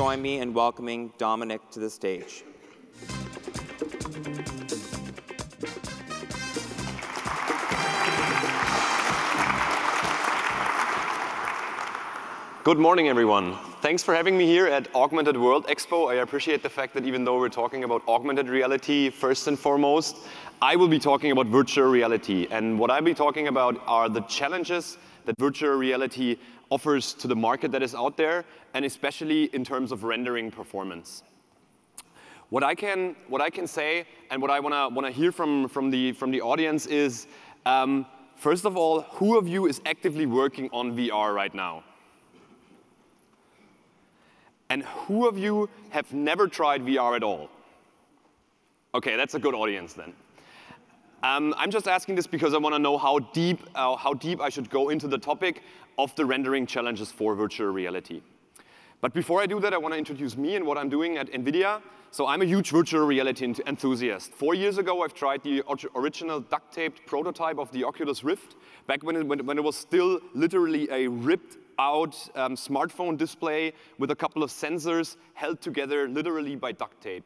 join me in welcoming Dominic to the stage. Good morning, everyone. Thanks for having me here at Augmented World Expo. I appreciate the fact that even though we're talking about augmented reality first and foremost, I will be talking about virtual reality. And what I'll be talking about are the challenges that virtual reality offers to the market that is out there, and especially in terms of rendering performance. What I can, what I can say and what I want to hear from, from, the, from the audience is, um, first of all, who of you is actively working on VR right now? And who of you have never tried VR at all? OK, that's a good audience then. Um, I'm just asking this because I want to know how deep, uh, how deep I should go into the topic of the rendering challenges for virtual reality. But before I do that, I want to introduce me and what I'm doing at NVIDIA. So I'm a huge virtual reality enthusiast. Four years ago, I've tried the original duct-taped prototype of the Oculus Rift, back when it, when it was still literally a ripped out um, smartphone display with a couple of sensors held together literally by duct tape.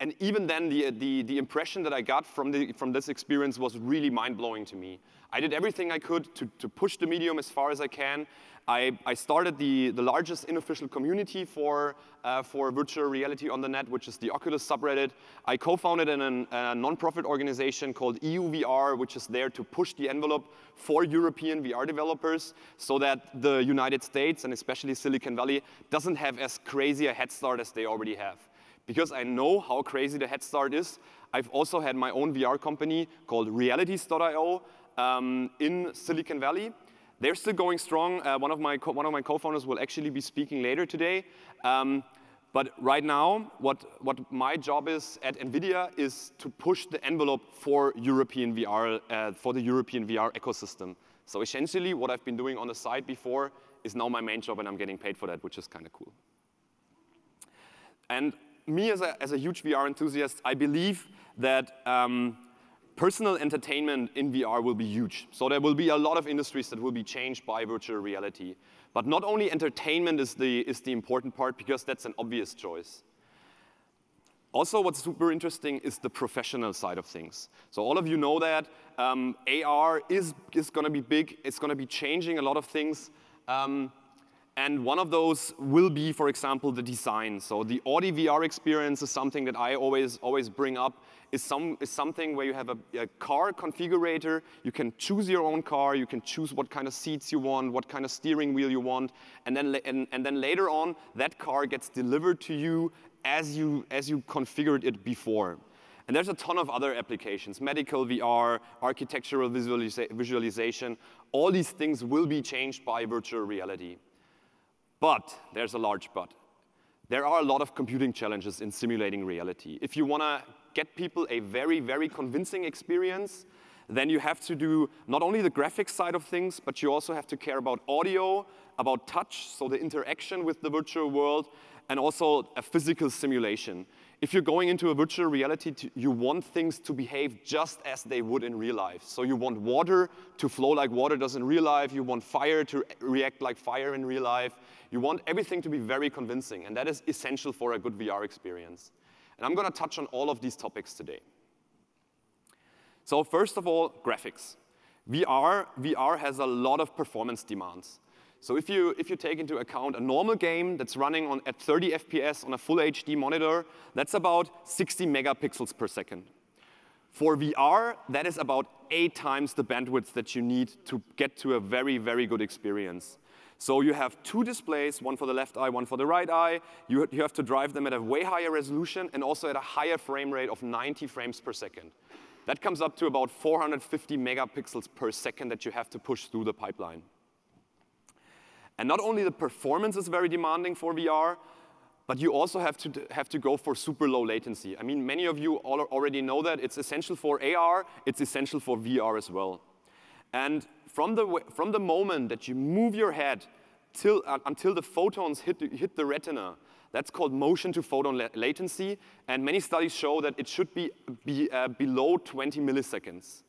And even then, the, the, the impression that I got from, the, from this experience was really mind-blowing to me. I did everything I could to, to push the medium as far as I can. I, I started the, the largest unofficial community for, uh, for virtual reality on the net, which is the Oculus subreddit. I co-founded an, a non-profit organization called EUVR, which is there to push the envelope for European VR developers so that the United States, and especially Silicon Valley, doesn't have as crazy a head start as they already have because I know how crazy the head start is, I've also had my own VR company called Realities.io um, in Silicon Valley. They're still going strong. Uh, one of my one of my co-founders will actually be speaking later today. Um, but right now, what, what my job is at NVIDIA is to push the envelope for European VR, uh, for the European VR ecosystem. So essentially, what I've been doing on the side before is now my main job, and I'm getting paid for that, which is kind of cool. And me as a, as a huge VR enthusiast, I believe that um, personal entertainment in VR will be huge. So there will be a lot of industries that will be changed by virtual reality. But not only entertainment is the, is the important part, because that's an obvious choice. Also, what's super interesting is the professional side of things. So all of you know that um, AR is, is going to be big. It's going to be changing a lot of things. Um, and one of those will be, for example, the design. So the Audi VR experience is something that I always, always bring up, is, some, is something where you have a, a car configurator, you can choose your own car, you can choose what kind of seats you want, what kind of steering wheel you want, and then, and, and then later on, that car gets delivered to you as you, as you configured it before. And there's a ton of other applications, medical VR, architectural visualiza visualization. All these things will be changed by virtual reality. But there's a large but. There are a lot of computing challenges in simulating reality. If you want to get people a very, very convincing experience, then you have to do not only the graphics side of things, but you also have to care about audio, about touch, so the interaction with the virtual world, and also a physical simulation. If you're going into a virtual reality, you want things to behave just as they would in real life. So you want water to flow like water does in real life. You want fire to react like fire in real life. You want everything to be very convincing, and that is essential for a good VR experience. And I'm going to touch on all of these topics today. So first of all, graphics. VR, VR has a lot of performance demands. So if you, if you take into account a normal game that's running on, at 30 FPS on a full HD monitor, that's about 60 megapixels per second. For VR, that is about eight times the bandwidth that you need to get to a very, very good experience. So you have two displays, one for the left eye, one for the right eye. You, you have to drive them at a way higher resolution and also at a higher frame rate of 90 frames per second. That comes up to about 450 megapixels per second that you have to push through the pipeline. And not only the performance is very demanding for VR, but you also have to, have to go for super low latency. I mean, many of you already know that. It's essential for AR. It's essential for VR as well. And from the, from the moment that you move your head till, uh, until the photons hit the, hit the retina, that's called motion to photon la latency. And many studies show that it should be, be uh, below 20 milliseconds.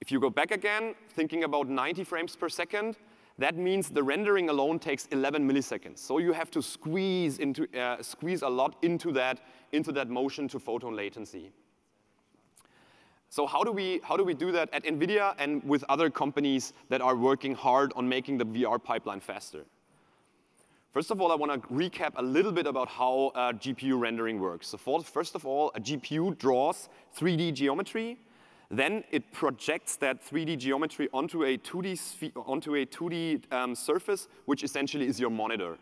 If you go back again, thinking about 90 frames per second, that means the rendering alone takes 11 milliseconds. So you have to squeeze, into, uh, squeeze a lot into that, into that motion to photon latency. So how do, we, how do we do that at NVIDIA and with other companies that are working hard on making the VR pipeline faster? First of all, I want to recap a little bit about how uh, GPU rendering works. So for, first of all, a GPU draws 3D geometry. Then it projects that 3D geometry onto a 2D, onto a 2D um, surface, which essentially is your monitor.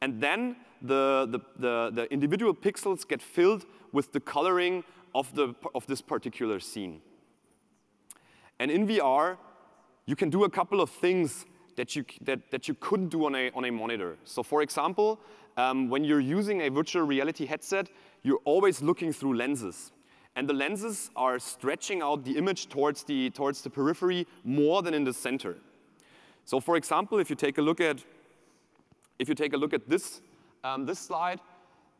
And then the, the, the, the individual pixels get filled with the coloring of, the, of this particular scene. And in VR, you can do a couple of things that you, that, that you couldn't do on a, on a monitor. So for example, um, when you're using a virtual reality headset, you're always looking through lenses. And the lenses are stretching out the image towards the, towards the periphery more than in the center. So for example, if you take a look at, if you take a look at this, um, this slide,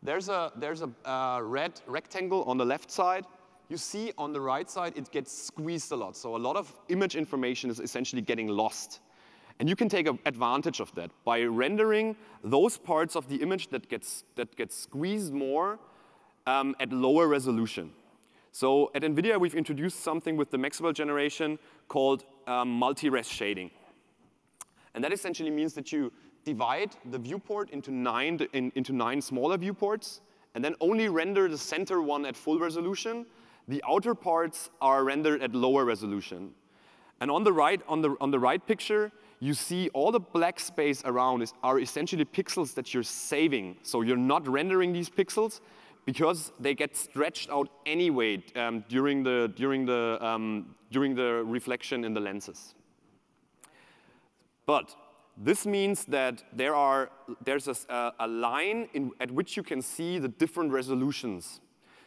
there's a, there's a uh, red rectangle on the left side. You see on the right side, it gets squeezed a lot. So a lot of image information is essentially getting lost. And you can take advantage of that by rendering those parts of the image that gets, that gets squeezed more um, at lower resolution. So at NVIDIA, we've introduced something with the Maxwell generation called um, multi-res shading. And that essentially means that you divide the viewport into nine, in, into nine smaller viewports, and then only render the center one at full resolution. The outer parts are rendered at lower resolution. And on the right, on the, on the right picture, you see all the black space around is, are essentially pixels that you're saving. So you're not rendering these pixels because they get stretched out anyway um, during, the, during, the, um, during the reflection in the lenses. But this means that there are, there's a, a line in, at which you can see the different resolutions.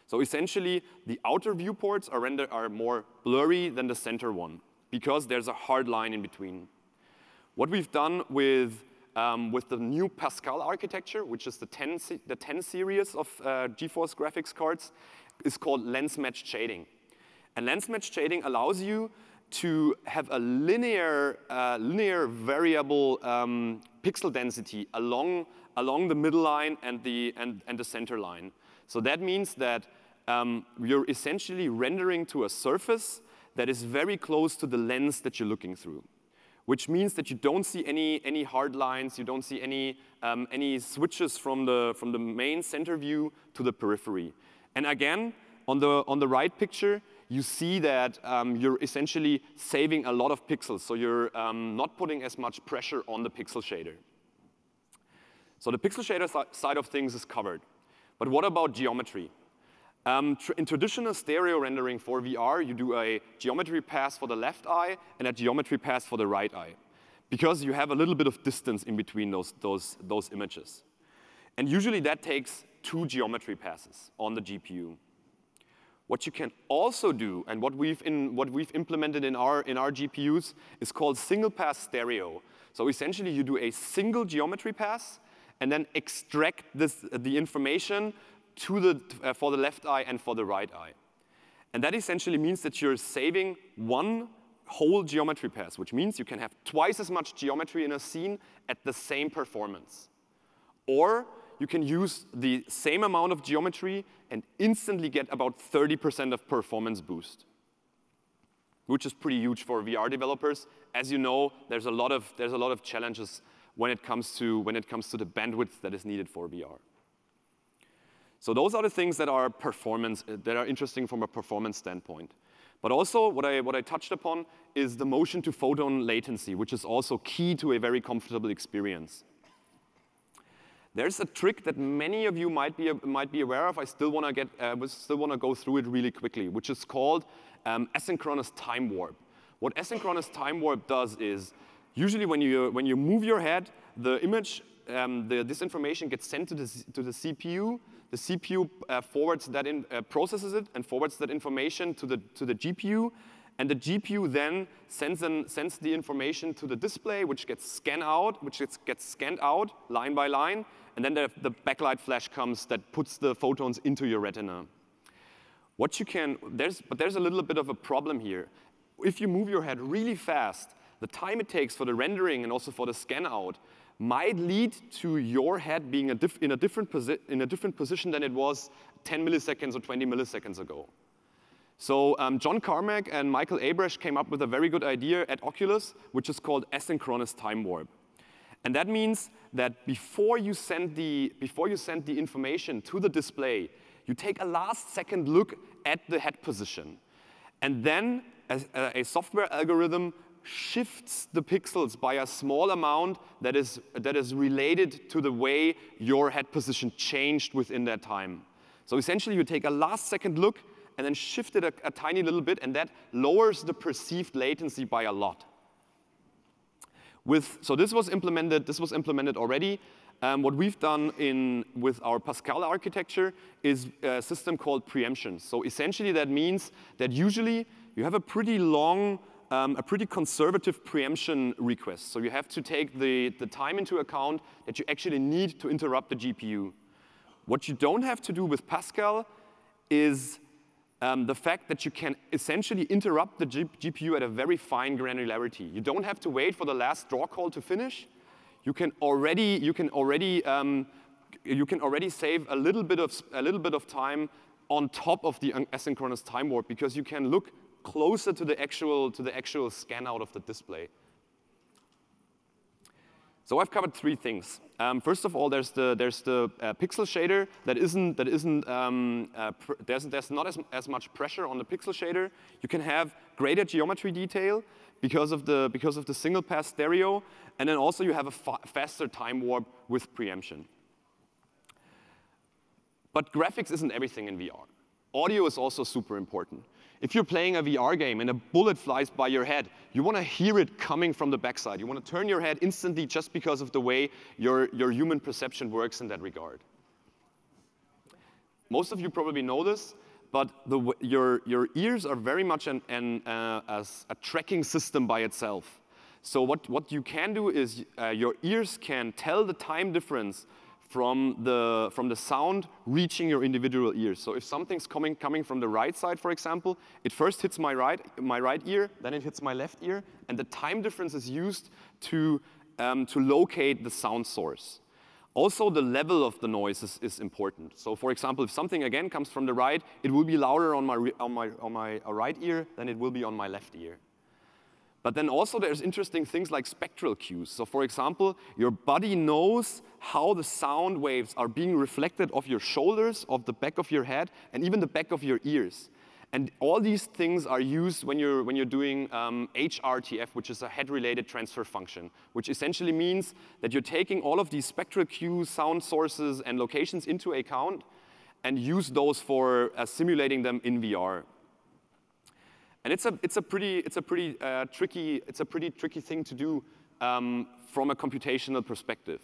So essentially, the outer viewports are, render, are more blurry than the center one because there's a hard line in between. What we've done with, um, with the new Pascal architecture, which is the 10, the 10 series of uh, GeForce graphics cards, is called lens-matched shading. And lens-matched shading allows you to have a linear, uh, linear variable um, pixel density along, along the middle line and the, and, and the center line. So that means that um, you're essentially rendering to a surface that is very close to the lens that you're looking through, which means that you don't see any, any hard lines, you don't see any, um, any switches from the, from the main center view to the periphery. And again, on the, on the right picture, you see that um, you're essentially saving a lot of pixels, so you're um, not putting as much pressure on the pixel shader. So the pixel shader side of things is covered. But what about geometry? Um, tr in traditional stereo rendering for VR, you do a geometry pass for the left eye and a geometry pass for the right eye, because you have a little bit of distance in between those, those, those images. And usually that takes two geometry passes on the GPU. What you can also do, and what we've, in, what we've implemented in our, in our GPUs, is called single pass stereo. So essentially, you do a single geometry pass, and then extract this, the information to the, uh, for the left eye and for the right eye. And that essentially means that you're saving one whole geometry pass, which means you can have twice as much geometry in a scene at the same performance. Or you can use the same amount of geometry and instantly get about 30% of performance boost, which is pretty huge for VR developers. As you know, there's a lot of, there's a lot of challenges when it, comes to, when it comes to the bandwidth that is needed for VR. So those are the things that are performance, that are interesting from a performance standpoint. But also, what I, what I touched upon is the motion to photon latency, which is also key to a very comfortable experience. There's a trick that many of you might be, might be aware of. I still want to get, uh, still want to go through it really quickly, which is called um, asynchronous time warp. What asynchronous time warp does is, usually when you, when you move your head, the image, um, the, this information gets sent to the, to the CPU. The CPU uh, forwards that in, uh, processes it and forwards that information to the, to the GPU. And the GPU then sends, an, sends the information to the display, which gets scanned out, which gets, scanned out line by line, and then the, the backlight flash comes that puts the photons into your retina. What you can, there's, but there's a little bit of a problem here. If you move your head really fast, the time it takes for the rendering and also for the scan out might lead to your head being a in, a different in a different position than it was 10 milliseconds or 20 milliseconds ago. So um, John Carmack and Michael Abrash came up with a very good idea at Oculus, which is called asynchronous time warp. And that means that before you send the, before you send the information to the display, you take a last second look at the head position. And then a, a software algorithm shifts the pixels by a small amount that is, that is related to the way your head position changed within that time. So essentially, you take a last second look and then shift it a, a tiny little bit, and that lowers the perceived latency by a lot. With, so this was implemented, this was implemented already. Um, what we've done in, with our Pascal architecture is a system called preemption. So essentially that means that usually you have a pretty long, um, a pretty conservative preemption request. So you have to take the, the time into account that you actually need to interrupt the GPU. What you don't have to do with Pascal is um, the fact that you can essentially interrupt the G GPU at a very fine granularity. You don't have to wait for the last draw call to finish. You can already, you can already, um, you can already save a little bit of a little bit of time on top of the asynchronous time warp because you can look closer to the actual to the actual scan out of the display. So I've covered three things. Um, first of all, there's the, there's the uh, pixel shader that isn't, that isn't um, uh, there's, there's not as, as much pressure on the pixel shader. You can have greater geometry detail because of the, because of the single pass stereo. And then also you have a fa faster time warp with preemption. But graphics isn't everything in VR. Audio is also super important. If you're playing a VR game and a bullet flies by your head, you want to hear it coming from the backside. You want to turn your head instantly just because of the way your, your human perception works in that regard. Most of you probably know this, but the, your, your ears are very much an, an, uh, a tracking system by itself. So what, what you can do is uh, your ears can tell the time difference from the, from the sound reaching your individual ears. So if something's coming, coming from the right side, for example, it first hits my right, my right ear, then it hits my left ear, and the time difference is used to, um, to locate the sound source. Also, the level of the noise is, is, important. So for example, if something again comes from the right, it will be louder on my, on my, on my right ear than it will be on my left ear. But then also there's interesting things like spectral cues. So for example, your body knows how the sound waves are being reflected off your shoulders, off the back of your head, and even the back of your ears. And all these things are used when you're, when you're doing um, HRTF, which is a head-related transfer function, which essentially means that you're taking all of these spectral cues, sound sources, and locations into account and use those for uh, simulating them in VR. And it's a, it's a pretty, it's a pretty, uh, tricky, it's a pretty tricky thing to do um, from a computational perspective.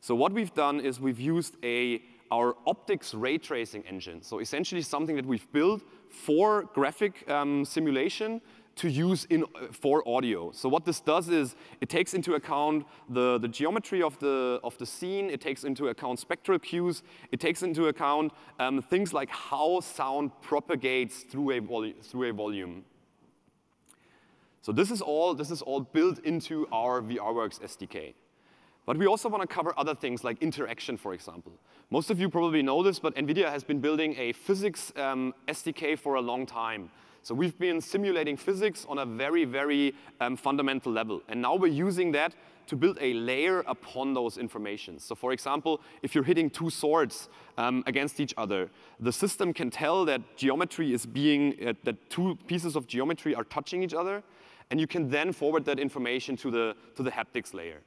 So what we've done is we've used a, our OptiX ray tracing engine. So essentially something that we've built for graphic um, simulation to use in, uh, for audio. So what this does is it takes into account the, the geometry of the, of the scene, it takes into account spectral cues, it takes into account um, things like how sound propagates through a, through a volume. So this is all, this is all built into our VRWorks SDK. But we also want to cover other things like interaction, for example. Most of you probably know this, but NVIDIA has been building a physics um, SDK for a long time. So we've been simulating physics on a very, very um, fundamental level. And now we're using that to build a layer upon those informations. So for example, if you're hitting two swords um, against each other, the system can tell that geometry is being, uh, that two pieces of geometry are touching each other, and you can then forward that information to the, to the haptics layer.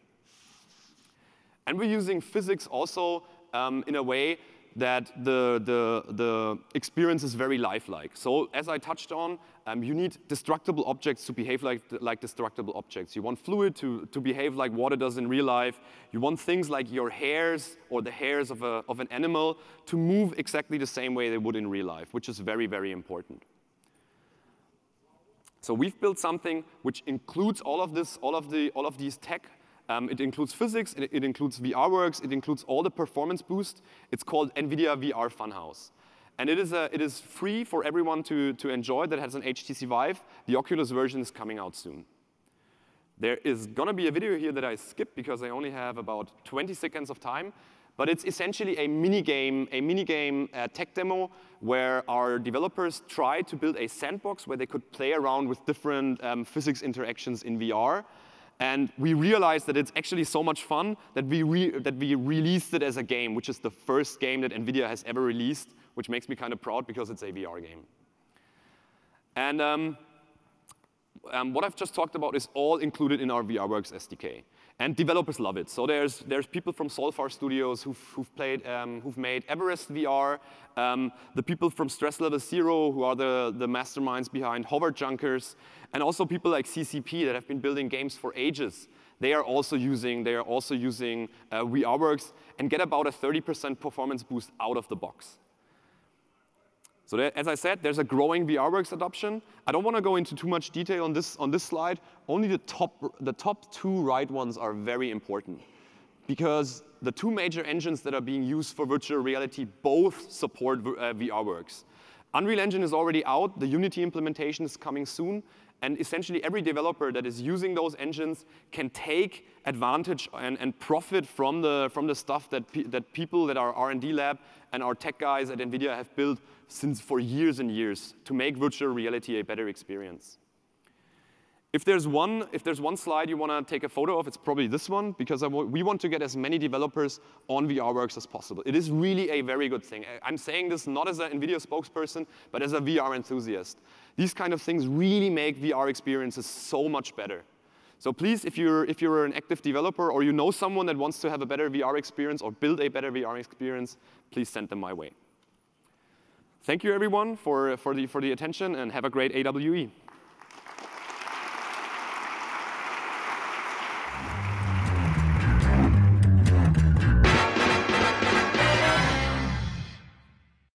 And we're using physics also um, in a way that the, the, the experience is very lifelike. So as I touched on, um, you need destructible objects to behave like, like destructible objects. You want fluid to, to behave like water does in real life. You want things like your hairs or the hairs of, a, of an animal to move exactly the same way they would in real life, which is very, very important. So we've built something which includes all of this, all of the, all of these tech. Um, it includes physics, it, it includes VRWorks, it includes all the performance boost. It's called NVIDIA VR Funhouse. And it is, a, it is free for everyone to, to enjoy that has an HTC Vive. The Oculus version is coming out soon. There is going to be a video here that I skipped because I only have about 20 seconds of time. But it's essentially a mini game, a mini game uh, tech demo where our developers tried to build a sandbox where they could play around with different um, physics interactions in VR. And we realized that it's actually so much fun that we, that we released it as a game, which is the first game that NVIDIA has ever released, which makes me kind of proud because it's a VR game. And um, um, what I've just talked about is all included in our VRWorks SDK. And developers love it. So there's, there's people from Solfar Studios who've, who've, played, um, who've made Everest VR, um, the people from Stress Level Zero, who are the, the masterminds behind Hover Junkers, and also people like CCP that have been building games for ages. They are also using, they are also using uh, VRWorks and get about a 30% performance boost out of the box. So there, as I said, there's a growing VRWorks adoption. I don't want to go into too much detail on this, on this slide. Only the top, the top two right ones are very important. Because the two major engines that are being used for virtual reality both support uh, VRWorks. Unreal Engine is already out. The Unity implementation is coming soon. And essentially, every developer that is using those engines can take advantage and, and profit from the, from the stuff that, pe that people that our R&D lab and our tech guys at NVIDIA have built since for years and years to make virtual reality a better experience. If there's one, if there's one slide you want to take a photo of, it's probably this one, because we want to get as many developers on VRWorks as possible. It is really a very good thing. I'm saying this not as an NVIDIA spokesperson, but as a VR enthusiast. These kind of things really make VR experiences so much better. So please, if you're, if you're an active developer or you know someone that wants to have a better VR experience or build a better VR experience, please send them my way. Thank you, everyone, for, for, the, for the attention, and have a great AWE.